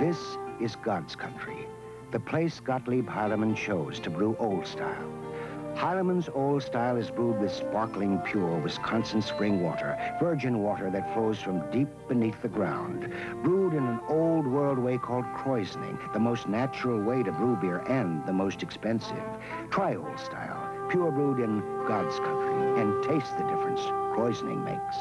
This is God's country, the place Gottlieb Heileman chose to brew old style. Heileman's Old Style is brewed with sparkling, pure Wisconsin spring water, virgin water that flows from deep beneath the ground. Brewed in an old world way called kraeusening, the most natural way to brew beer and the most expensive. Try Old Style, pure brewed in God's country, and taste the difference kraeusening makes.